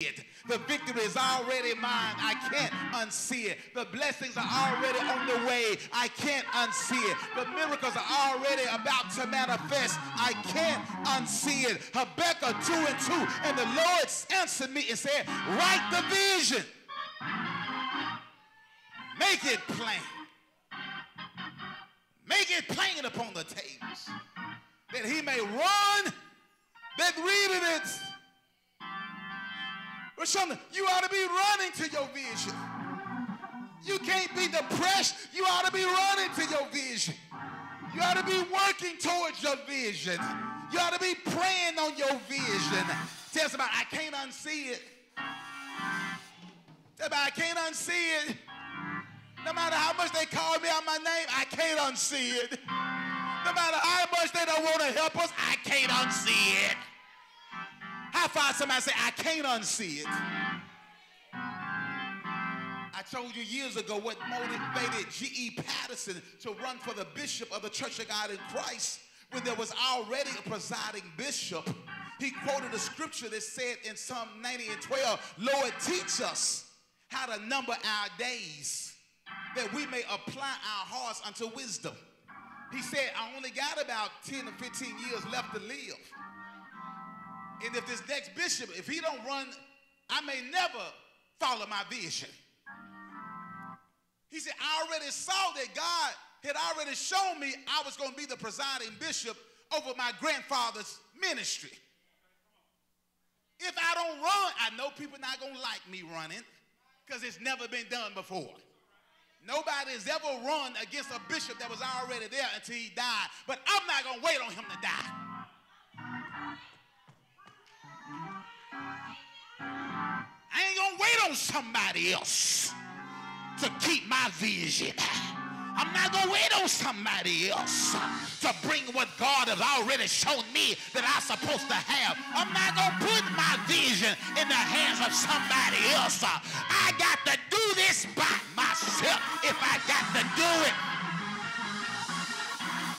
it. The victory is already mine. I can't unsee it. The blessings are already on the way. I can't unsee it. The miracles are already about to manifest. I can't unsee it. Habakkuk 2 and 2. And the Lord answered me and said, Write the vision. Make it plain. Make it plain upon the tables that he may run that reading it Rashonda, you ought to be running to your vision. You can't be depressed. You ought to be running to your vision. You ought to be working towards your vision. You ought to be praying on your vision. Tell somebody, I can't unsee it. Tell somebody, I can't unsee it. No matter how much they call me out my name, I can't unsee it. No matter how much they don't want to help us, I can't unsee it. Five somebody say, I can't unsee it. I told you years ago what motivated G.E. Patterson to run for the bishop of the Church of God in Christ when there was already a presiding bishop. He quoted a scripture that said in Psalm 90 and 12, Lord, teach us how to number our days that we may apply our hearts unto wisdom. He said, I only got about 10 or 15 years left to live. And if this next bishop, if he don't run, I may never follow my vision. He said, I already saw that God had already shown me I was going to be the presiding bishop over my grandfather's ministry. If I don't run, I know people not going to like me running because it's never been done before. Nobody has ever run against a bishop that was already there until he died. But I'm not going to wait on him to die. On somebody else to keep my vision. I'm not going to wait on somebody else to bring what God has already shown me that I'm supposed to have. I'm not going to put my vision in the hands of somebody else. I got